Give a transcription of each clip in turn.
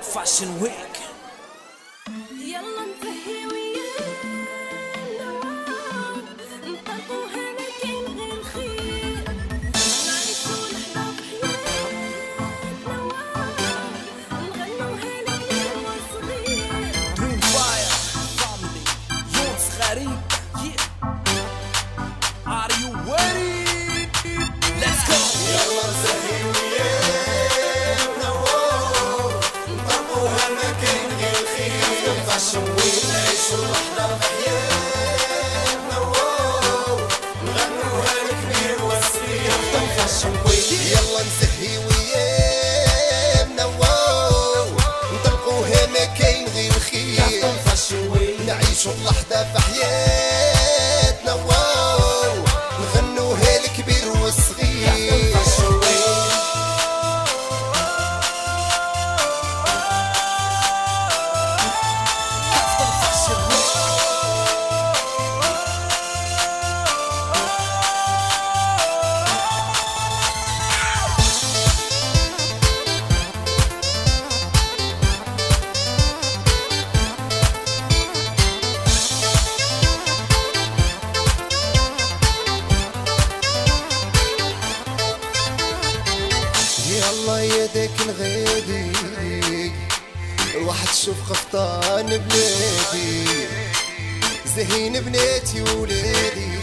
Fashion Week. وين يلا نسهي ويانا نطلقوها ما كاين غير وين نعيشو اللحظة بحياتنا الواحد شوف قفطان بلادي. زهين بناتي ولادي.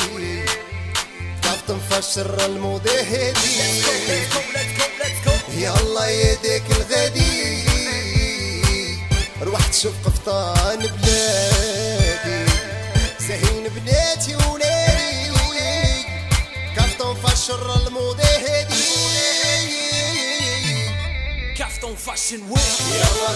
كيف تنفشر الموضة هادي. let's go! يلا يدك الغادي. روح تشوف قفطان بلادي. زهين بناتي ولادي. كافتون فاشن ويك يلا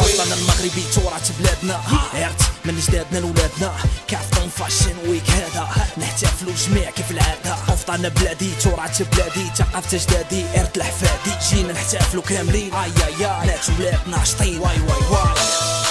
أصلا المغربي تراث بلادنا. عرت من جدادنا لولادنا. كافتون فاشن ويك هذا. نحتفلوا جميع كيف العادة. افضل بلادي تراث بلادي ثقافه جدادي ارث الحفادي. جينا نحتفلوا كاملين. آي آي آي نات ولاد ناشطين واي واي واي.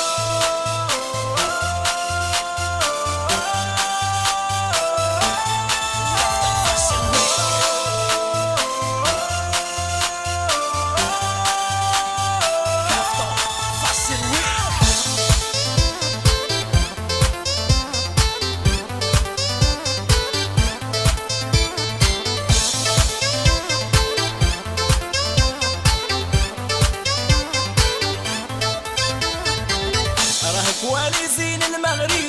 المغرب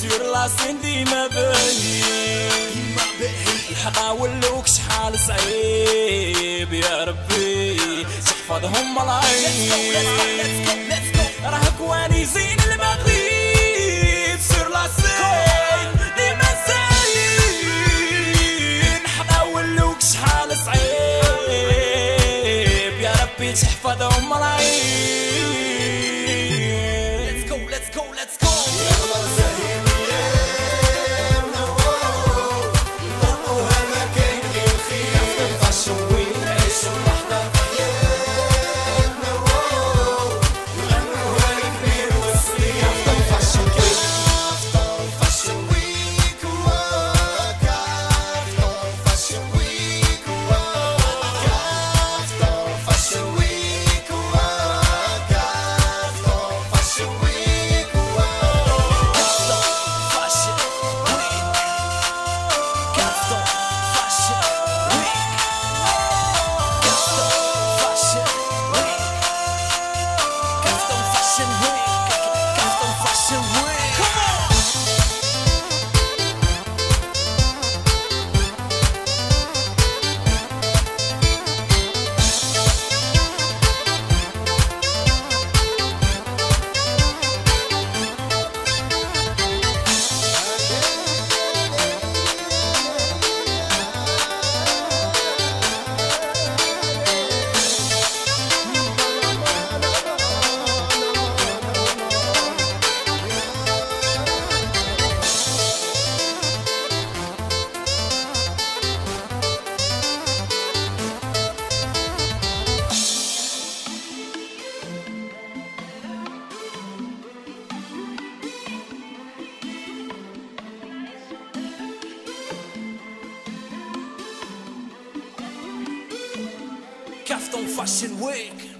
سير لاسين ديما باهي الحقا ولوك شحال صعيب يا ربي. تحفظهم العين راه كواليزين المغرب. كافتون فاشن ويك